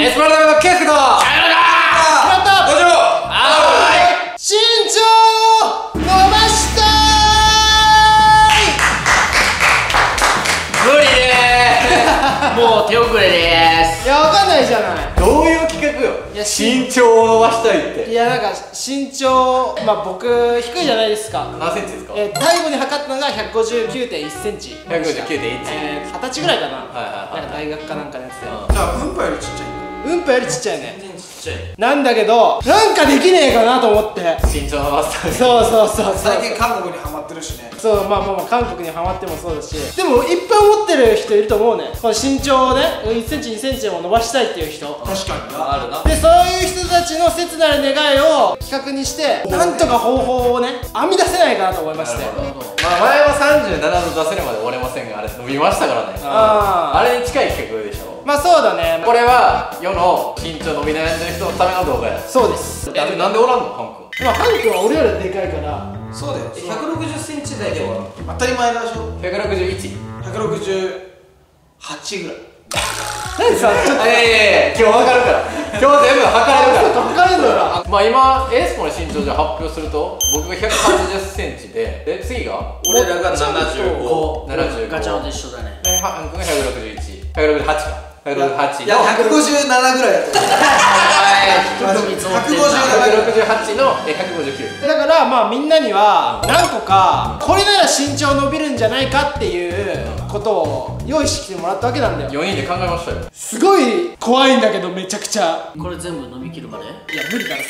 エスパルタのケスケと。決まった五条は身長を伸ばした無理でもう手遅れです。いいやわかんないじゃない。ーどういう企画よ。いや身長を伸ばしたいって。いやなんか身長まあ僕低いじゃないですか。何センチですか？えー、最後に測ったのが159.1センチ。159.1えー、二十歳ぐらいかな、はいはいはいなんか大学かなんかのやつで。うん。じゃあうんぱよりちっちゃいうんぱよりちっちゃいね。ちっちゃい。なんだけどなんかできねえかなと思って。身長伸ばす。たそうそうそうそう。最近韓国にハマってるしね。そうまあまあまあ韓国にハマってもそうだし。でもいっぱい思ってる人いると思うね。この身長をね1センチ2センチでも伸ばしたいっていう人。確かにな。あるな。でそういう人たちの切なる願いを企画にしてなんとか方法をね編み出せないかなと思いまして。まあ前は37度出せるまで終われませんがあれ伸びましたからね。あー。あれに近い企画まあそうだね。これは世の身長伸び悩んでる人のための動画や。そうです。えなんでおらんのハン君まあハン君は俺よりでかいから。そうだよ。160センチ台で。終わる当たり前でしょ。161 168ぐらい。何さちょっといやいやいや。今日分かるから。今日全部測れるから。測れんのよ。まあ今エースポの身長じゃ発表すると僕が180センチで。で次が？俺らが75 75ガチャオと一緒だね。でハン君が161168か168いやの157ぐらいだと思う168のえ159だからまあみんなには何個かこれなら身長伸びるんじゃないかっていうことを用意してきてもらったわけなんだよ。4人で考えましたよ。すごい怖いんだけどめちゃくちゃ。これ全部飲み切るまでいや無理だろ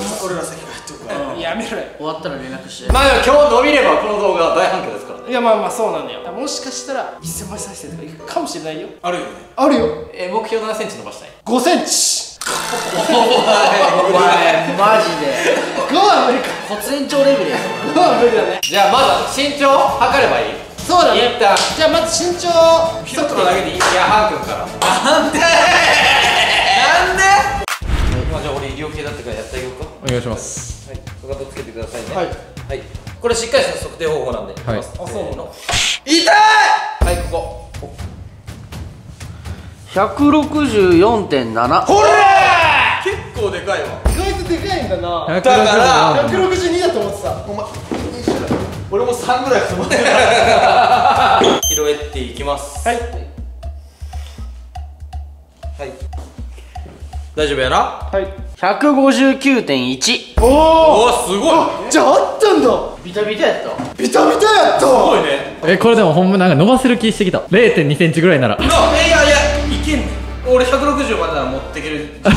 そ俺ら先帰っておくかやめろよ。終わったら連絡して。まあでも今日伸びればこの動画は大反響ですから。ねいやまあまあそうなんだよ。もしかしたら1000倍再生とかいくかもしれないよ。あるよね。あるよ。え目標7センチ伸ばしたい？5センチ。お前マジで。5は無理か。骨延長レベルやぞ。5は無理だね。じゃあまず身長測ればいい？そうだね。じゃあまず身長一つのだけでいい？いやハン君から。なんで？なんで？まあじゃあ俺医療系だったからやってあげようか。お願いします。はい。かかとつけてくださいね。はい。はい。これしっかりした測定方法なんで。い。きます。あそうの痛い！はいここ。164.7これ結構でかいわ。意外とでかいんだな。だから162だと思ってた。お前俺も3ぐらいだと思って 拾えていきます。はい。はい。大丈夫やな？はい。159.1おおおすごい。じゃああったんだ。ビタビタやった。ビタビタやった。すごいね。えこれでもほんまなんか伸ばせる気してきた。0 2センチぐらいなら。いやいやいけんねん。俺160までなら持っていける160 い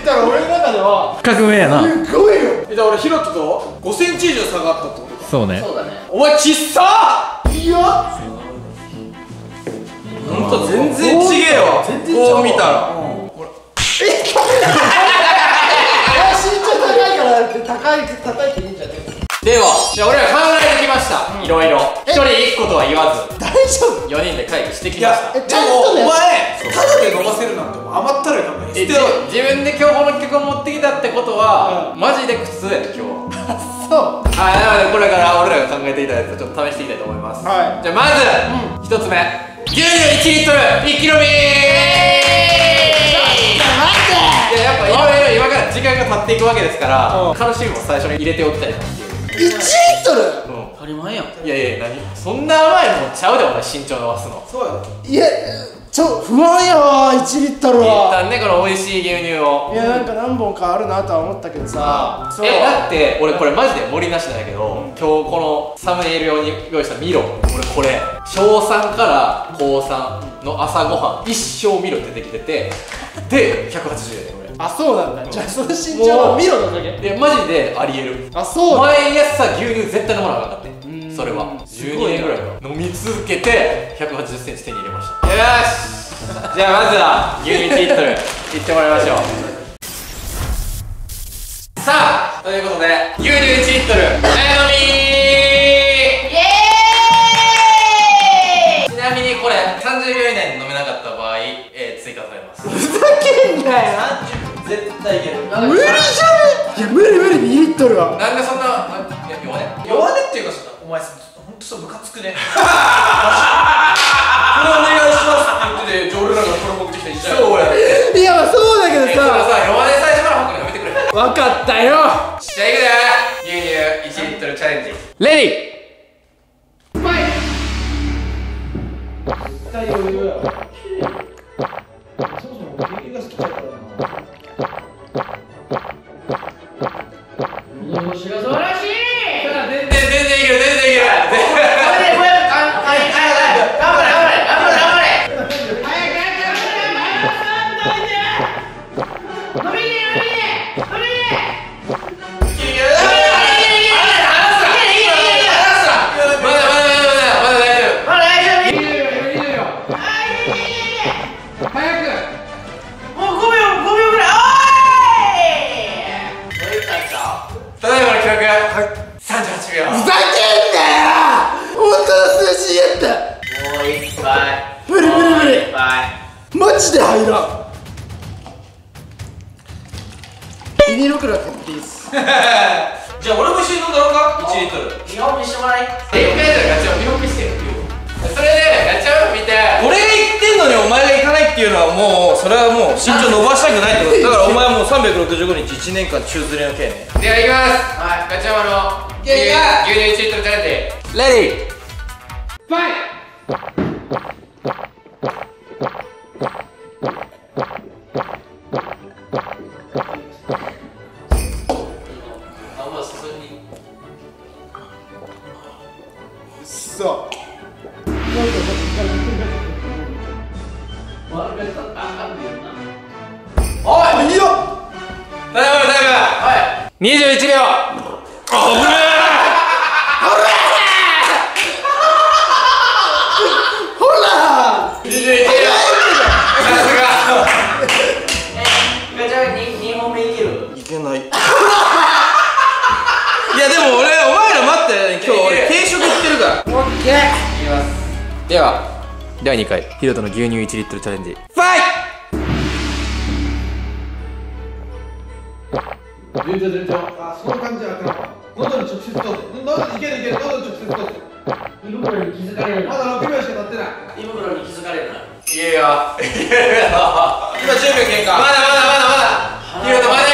ったら俺の中では革命やな。すごいよ。じゃあ俺ヒロトと5センチ以上差があったと。かそうね。そうだねお前ちっさいや。ほんと全然違えわ。全然違うわ。こう見たら。あ 身長高いからって高い叩いていいんじゃねではじゃあ俺ら考えてきました。いろいろ。一人一個とは言わず。大丈夫？4人で会議してきました。えちゃんとねでもお前ただで伸ばせるなんてもう甘ったるいかもねえ自分で今日この企画を持ってきたってことは、マジで苦痛やね今日は。そう。はいなのでこれから俺らが考えていたやつをちょっと試していきたいと思います。はい。じゃあまず一、つ目。牛乳1リットル一気飲みいややっぱいろいろ今から時間が経っていくわけですから、うん。カルシウムを最初に入れておきたいなっていう、1リットル？うん。当たり前やんいやいや何？そんな甘いもんちゃうでお前身長伸ばすの。そうやいやちょ不安やわ1リットル一は旦ねこの美味しい牛乳を。いやなんか何本かあるなとは思ったけどさ。そう。えだって俺これマジで盛りなしなんやけど、今日このサムネイル用に用意したミロ俺これ小3から高3の朝ごはん一生ミロ出てきててで180円。俺あそうなんだ。じゃあその身長は見ろのだけいやマジでありえる。あそうだ。毎朝牛乳絶対飲まなあかんかって。ん。それは。すごいな12年ぐらいか飲み続けて1 8 0ンチ手に入れました。よし。じゃあまずは牛乳1リットルいってもらいましょう。さあということで牛乳1リットル早飲み。ちなみにこれ30秒以内に飲めなかった場合、えー追加されます。ふざけんなよ絶対いける。無理じゃねいや無理無理2リットルは。なんでそんな弱ね弱音っていうかさお前さほんとさムカつくね。これお願いしますって言っててがこれ持ってきと一緒やいやまあそうだけどさ。さ弱音最初から吐くのやめてくれ。じゃ分かったよ。あいくで牛乳1リットルチャレンジ。レディ全然全然い。ける全もうそれはもう身長伸ばしたくないってこと。だからお前はもう365日1年間宙吊りの刑ね。ではいきます。はいガチャマの牛いやいや牛乳1リットルチャレンジ。レディあんま進んにそおタイムタイムはい21秒ほら21秒いやでも俺お前ら待って今日俺定食行ってるからでは第2回ヒロトの牛乳1リットルチャレンジファイあその感じはあかん喉に直接通って喉いけるいける喉に直接通って胃袋に気づかれるまだ6秒しか経ってない胃袋に気づかれるないけるよいや今10秒経過まだまだまだヒロトまだ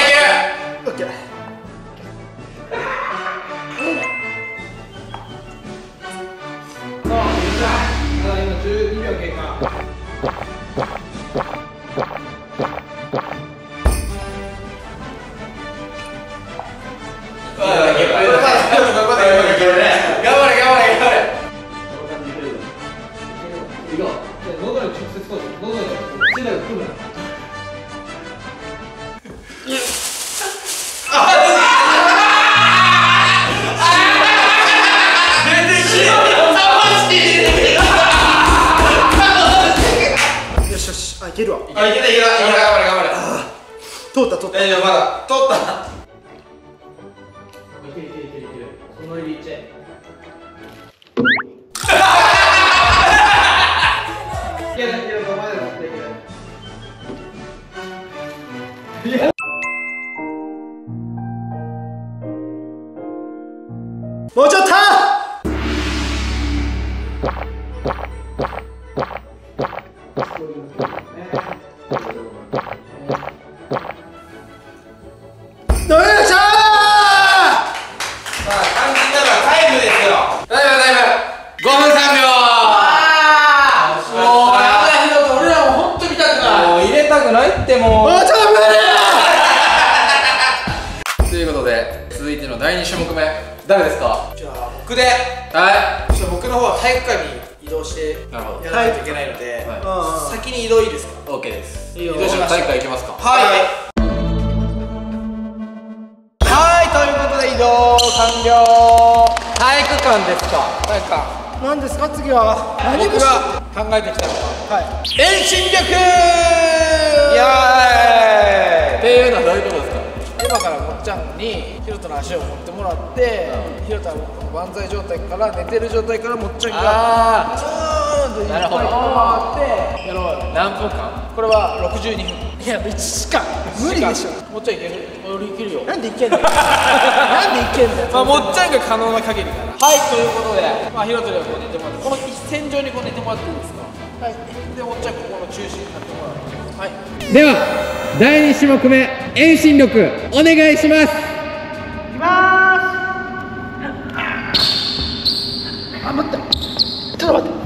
もうち館ですか？体育館何ですか？次は？何僕が考えてきたのははい。遠心力！イエーイ！っていうのはどういうことですか？今からもっちゃんにヒロトの足を持ってもらって、ヒロトの万歳状態から寝てる状態からもっちゃんがあずーんといっ回ってやろう何分間？これは62分。いや1時間。無理でしょ。もっちゃんいける俺いけるよ。なんでいけんの なんでいけんのまあ、もっちゃんが可能な限りからはいということで、まあ、ヒロトにはこう寝てもらってこの線上にこう寝てもらっていいですか？はい。でおっちゃんここの中心に立ってもらうはいでは第2種目目遠心力お願いします。あ待って。ちょっと待って。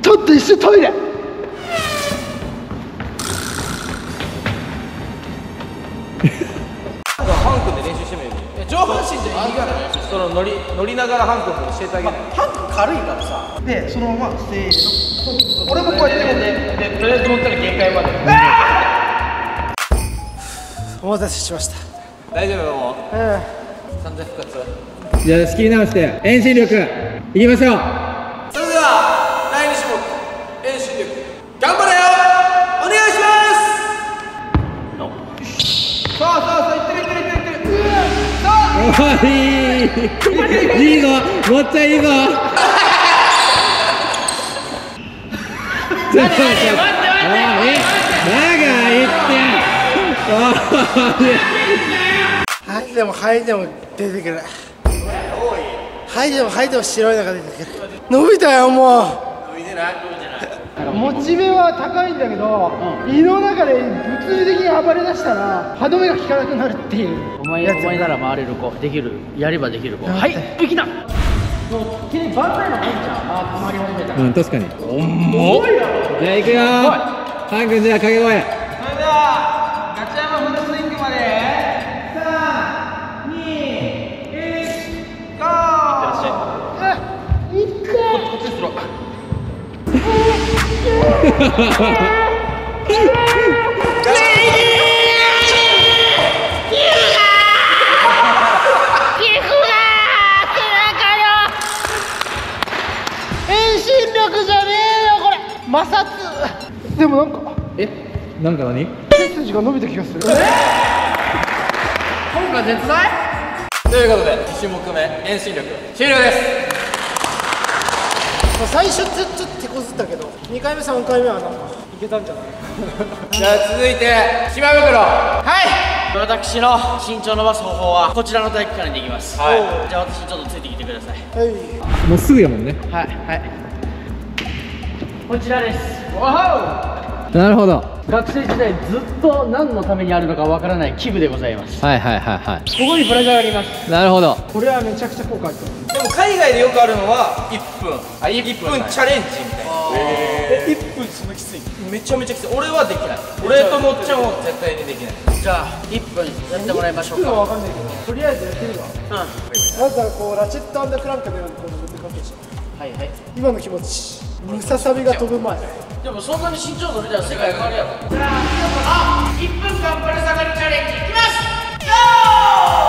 ちょっと一瞬トイレいや上半身じゃい？いからねその乗り乗りながらハン君に教えてあげないハンク軽いからさ。でそのまませーの俺もこうやってでとりあえず乗ったら限界まで。お待たせしました。大丈夫？もううん完全復活じゃあ仕切り直して遠心力いきましょうそれでは第2種目遠心力頑張れよお願いしますさあさあさあいってるいってるいってるいってるおいいいぞもっちゃいいぞちょっと待って待って。待って長いって。はいでもはいでも出て。くるはいでもはいでも白いのが出て。くる伸びたよもう伸びて。ないモチベは高いんだけど、胃の中で物理的に暴れ出したら歯止めが効かなくなるっていう。お前お前なら回れる子。できる。やればできる子。はいできたもう君万歳のポンちゃんあ溜まり始めた。うん確かに。重じゃあ行くよ。ハン君じゃあ掛け声摩擦でもなんかえなんか何？背筋が伸びた気がする。ということで1種目目遠心力終了です。最初ちょっと手こずったけど2回目3回目はなんかいけたんじゃない？じゃあ続いて島袋。私の身長を伸ばす方法はこちらの体育館にできます。はい。じゃあ私にちょっとついてきてください。はい。もうすぐやもんね。はいはい。こちらです。なるほど。学生時代ずっと何のためにあるのかわからない器具でございます。はいはいはいはここにブラジャーがあります。いなるほど。これはめちゃくちゃ効果あると思うでも海外でよくあるのは1分。あ1 1分チャレンジみたいなえ1分そんなきついめちゃめちゃきつい。俺はできない。俺ともっちゃんは絶対にできない。じゃあ1分やってもらいましょうのかはわかんないけど。とりあえずやってみるわ。まずはこうラチェットクランクのようにこう乗ってかけちゃうはいはい。今の気持ちムササビが飛ぶ前。でもそんなに身長伸びたら世界変わるやろ。じゃあ1分間ぶら下がりチャレンジいきます。よー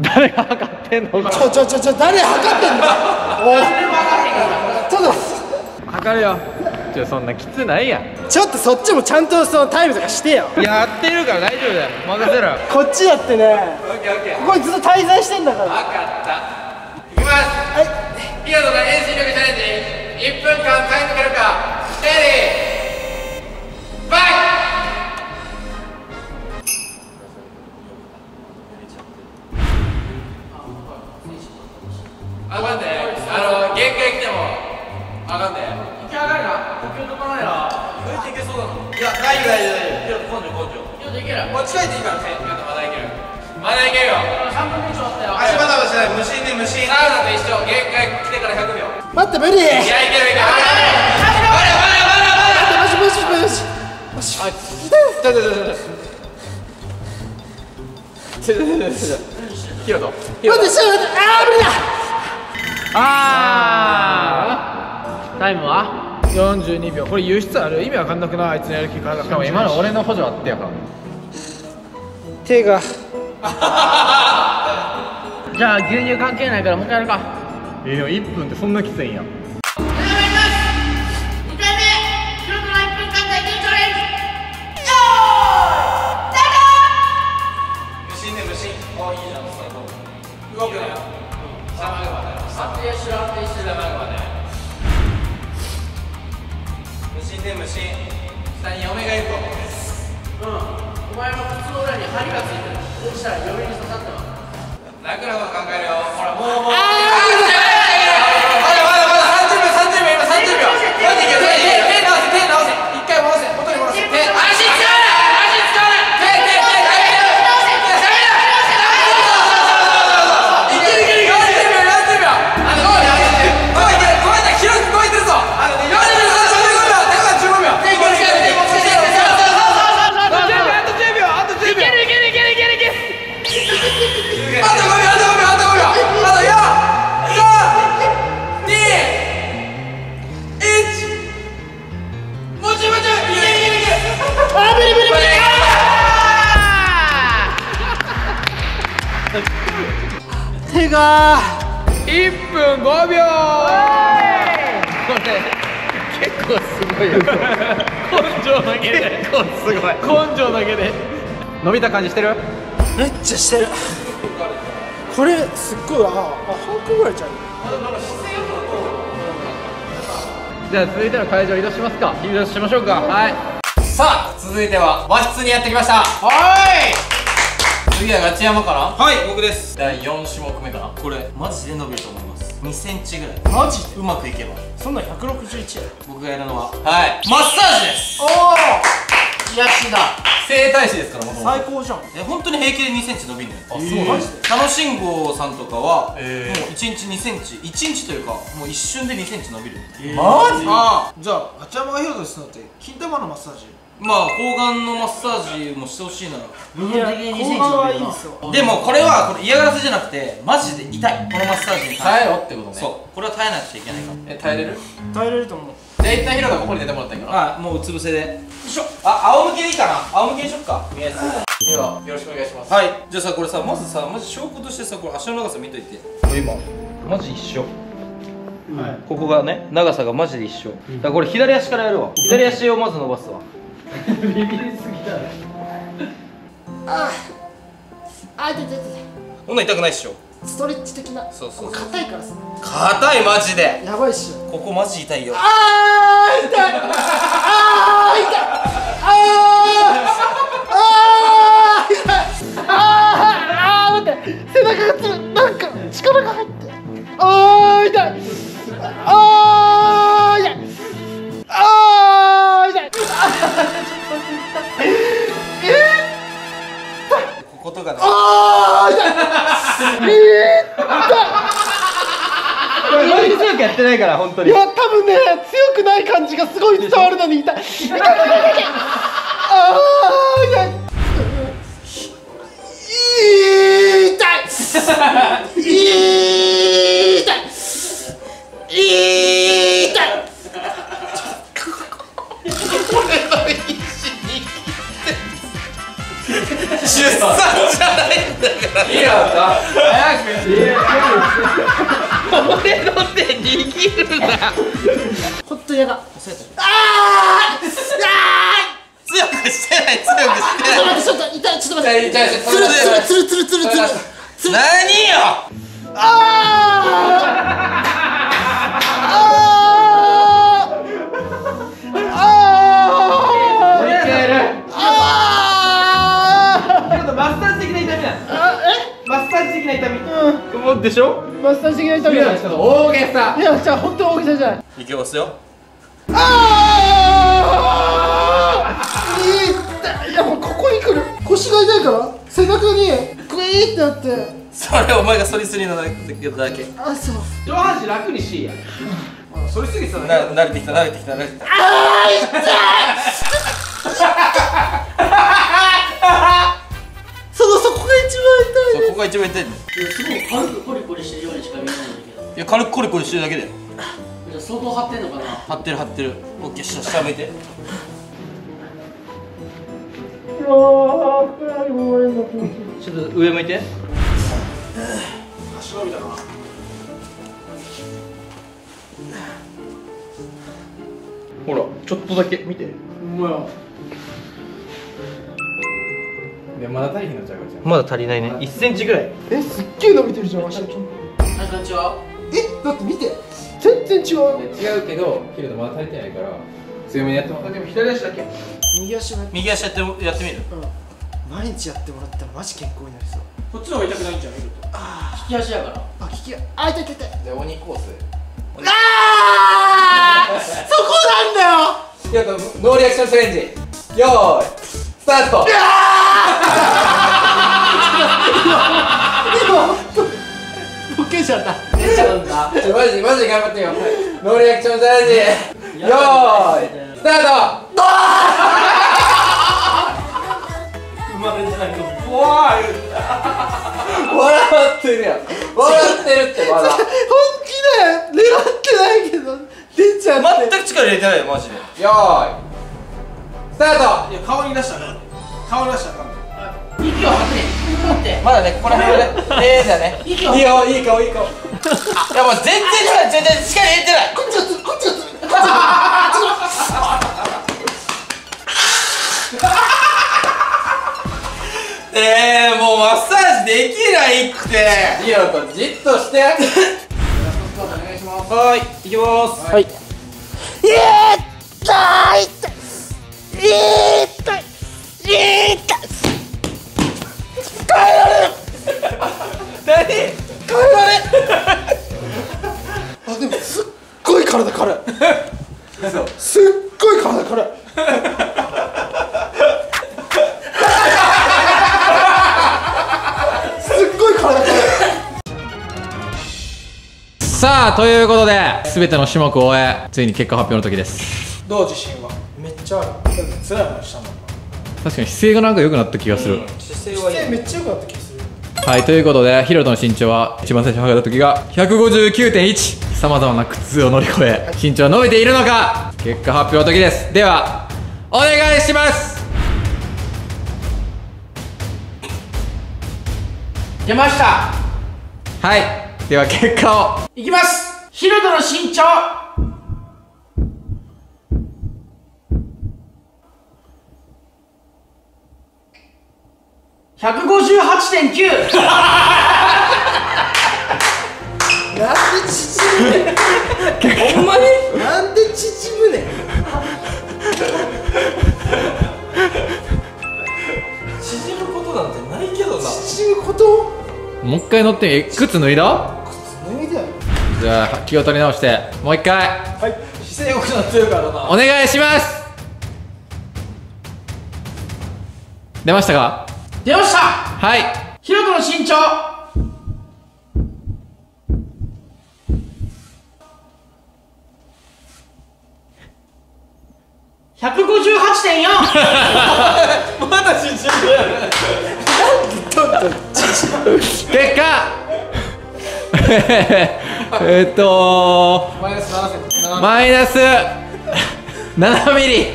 誰が測ってんのちょちょちょちょ誰測ってんの？おい。ちょっと待測るよ。ちょそんなきつないやん。ってちょっとそっちもちゃんとそのタイムとかしてよ。やってるから大丈夫だよ。任せろ。よこっちだってね。ここにずっと滞在してんだから。分かった。いきます。ピアノの遠心力チャレンジ。1分間タイムかるか。レディー。バイ間違えていいから手まだいける。まだいける。よ3分以上あったよ。足バタバタしない。無心で無心。サウナと一緒限界来てから100秒。待って無理。いやいけるいける。まだまだまだまだまだマジマジマジマジあっ痛い痛い痛い痛いちょちょちょちょヒロトヒロト待って。あだあタイムは42秒これ輸出ある意味わかんなくないあいつのやる気からしかも今の俺の補助あって。やから手が。じゃあ牛乳関係ないからもう一回やるか。えー、でも1分ってそんなきついんや。無心ね無心。あいいじゃんスタート動くなよ下までまで安定してる安定してる下まで無心ね無心。下に嫁がいると思うお前の靴針がついてる。こうしたら嫁に刺さったわ楽なこと考えるよ。ほらもうもう。いか1分5秒。これ結構すごいよ。根性だけで結構すごい。根性だけで。伸びた感じしてる？めっちゃしてる。これすっごいああ半分ぐらいちゃう？じゃあ続いての会場移動しますか。移動しましょうか。はい。さあ続いては和室にやってきました。はい次はガチ山かはい僕です。な第4種目目かな。これマジで伸びると思います。2センチぐらい。マジで？うまくいけば。そんなん161や僕がやるのははい。マッサージです。おお癒しだ。整体師ですからもともと最高じゃん。え本当に平気で2センチ伸びるのよ。あそうマジで？佐野慎吾さんとかは、えー。もう1日2センチ。1日というかもう一瞬で2センチ伸びる。マジ？ああじゃああちゃまがヒロトするのって金玉のマッサージ？まあ抗がんのマッサージもしてほしいなら部分的に2センチ後半伸びるなはいいですよ。でもこれはこれ嫌がらせじゃなくてマジで痛いこのマッサージに耐えろってことね。そう。これは耐えなくちゃいけないかえ耐えれる？耐えれると思う。じゃあ一旦ヒロがここに出てもらったらいいかならあもううつ伏せで。よいしょ。あ仰向けでいいかな。仰向けにしよっか。宮治さんではよろしくお願いします。はい。じゃあさこれさまずさマジ証拠としてさこれ足の長さ見といて。これ今。マジ一緒。ここがね長さがマジで一緒。だからこれ左足からやるわ。左足をまず伸ばすわ あ痛い痛い痛いこんなん痛くないっしょ。ストレッチ的な。そうそうそう。硬いからさ。硬いマジで。やばいっしょ。ここマジ痛いよ。あー痛い。あー痛い。あーあー痛い。あーあー待って。背中がつる。なんか力が入って。あー痛いこことがねあー痛い。えーこれマジで強くやってない。から本当いや多分ね強くない感じがすごい伝わるのに痛い。痛い痛い痛い。痛い。痛い。痛い。痛い。痛俺の手握るな。ほんと嫌だあーあ強くしてない強くしてない。ちょっと待ってちょっと痛い。ちょっと待ってつるつるつるつるつるつるつる何よあーあーあでしょ？マッサージ的な痛みだいちょっと大げさ。やじゃあ本当大げさじゃない。いきますよ。あー！痛いいやもうここに来る腰が痛いから？背中にグイーってなって。それお前が反りすぎなだけあそう。上半身楽にしいやそれすぎてた慣れてきた慣れてきた慣れてきた。そが一番痛いんだよすごい軽くコリコリしてるようにしか見えないんだけど。いや軽くコリコリしてるだけだよ。じゃあ相当張ってんのかな張ってる張ってる。オッケー下下向いて。ちょっと上向いて。足伸びたな。ほらちょっとだけ見て。でまだ足りひんのちゃうかじゃまだ足りないね。1センチぐらい。えすっげえ伸びてるじゃん足えはいこんにちは。だって見て。全然違う。違うけどヒロとまだ足りてないから。強めにやってもらってでも左足だけ。右足も右足やってやってみる？毎日やってもらったらマジ健康になりそう。こっちの方が痛くないんじゃんヒロト利き足やから。あ聞きがあ痛い痛い痛い。で鬼コース。あー！そこなんだよ！ヒロとノーリアクションチャレンジ。よーいスタートボケじゃない出ちゃうんだちょマジマジ頑張って。よノーリアクションチャレンジよーいスタート笑って。るやん笑って。るって。まだ本気で狙って。ないけど出ちゃって。全く力入れて。ないよマジでよーいスタートいや顔に出したらあかん顔に出したらあかん息を吐くねまだねここら辺はねええだね。いいよいい顔いい顔いやもう全然全然力入れてないこっちこっちこっちえー、もうマッサージできないってヒロトじっとしてはい行きますはいいったいったいったい体軽い。すっごい体軽い。すっごい体軽い。さあということで全ての種目を終えついに結果発表の時です。どう自信は。めっちゃある。だって辛いもんしたもん確かに姿勢がなんか良くなった気がする、姿勢はいい。めっちゃ良かった気がする。はいということでヒロトの身長は一番最初に測った時が159.1さまざまな苦痛を乗り越え身長は伸びているのか結果発表の時です。ではお願いします。出ました。はい。では結果を。いきます。ヒロトの身長。158.9なんで縮むねんほんまに？なんで縮むねん。縮むことなんてないけどな。縮むこと？もう一回乗ってみえ靴脱いだ？脱いだよ。じゃあ気を取り直してもう一回。はい。姿勢良くなってるからな。お願いします。出ましたか？出ました。はい。ヒロトの身長158.4まだ縮むやん結果えーっとマイナス7センチ7マイナス7ミリ。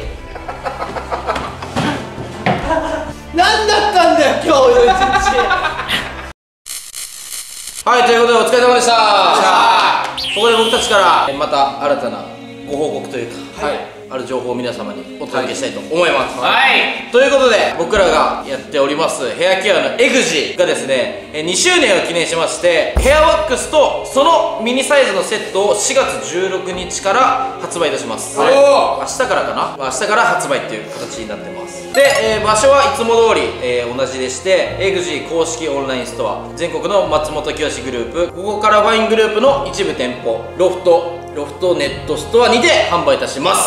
何だったんだよ今日の一日。はいということでお疲れ様でした。ここで僕たちからえまた新たなご報告というか、ある情報を皆様にお届けしたいと思います、はい。ということで僕らがやっておりますヘアケアのエグジがですねえ2周年を記念しましてヘアワックスとそのミニサイズのセットを4月16日から発売いたします、はい。明日からかな、まあ明日から発売っていう形になってます。で、えー場所はいつも通り、えー同じでしてエグジ公式オンラインストア。全国の松本清グループ。ここからファイングループの一部店舗。ロフトロフトネットストアにて販売いたします。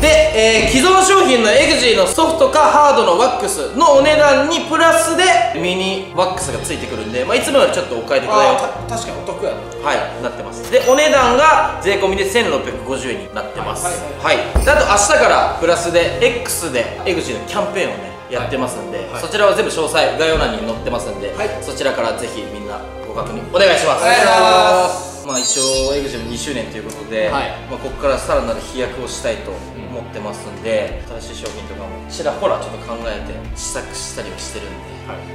で、えー既存商品のエグジーのソフトかハードのワックスのお値段にプラスでミニワックスがついてくるんで、まあ、いつもよりちょっとお買い得だよ。と確かにお得やな。はいなってます。でお値段が税込みで1650円になってます。はい、であと明日からプラスで X でエグジーのキャンペーンをねやってますんで、そちらは全部詳細概要欄に載ってますんで、そちらからぜひみんなご確認お願いします。お願いします。まあ一応エグジーも2周年ということで、はい。まあ、ここからさらなる飛躍をしたいと思ってますんで、新しい商品とかもちらほらちょっと考えて試作したりはしてるんで、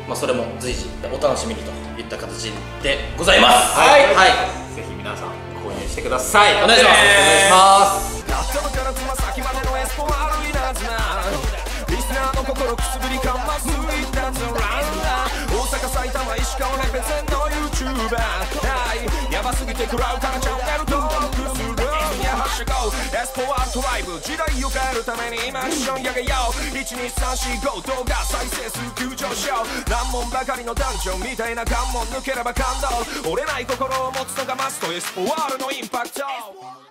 まあ、それも随時お楽しみにといった形でございます。はい、はい。ぜひ皆さん購入してください。お願いします。お願いします。頭からつま先までのエスポワールイナズナリスナーの心くす。ぶりかますいったずら大阪埼玉石川レペゼンの YouTuber はいヤバすぎて食らうからチャンネル登録するいやハッシュゴーエスポワールトライブ時代を変えるために今一緒に上げよう12345動画再生数急上昇難問ばかりのダンジョンみたいな関門抜ければ感動。折れない心を持つのがマストエスポワールのインパクト。